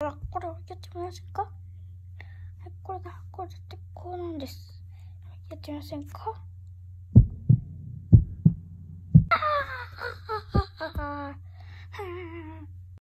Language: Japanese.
ほら、これをやってみませんか？はい、これが、これってこうなんです。やってみませんか？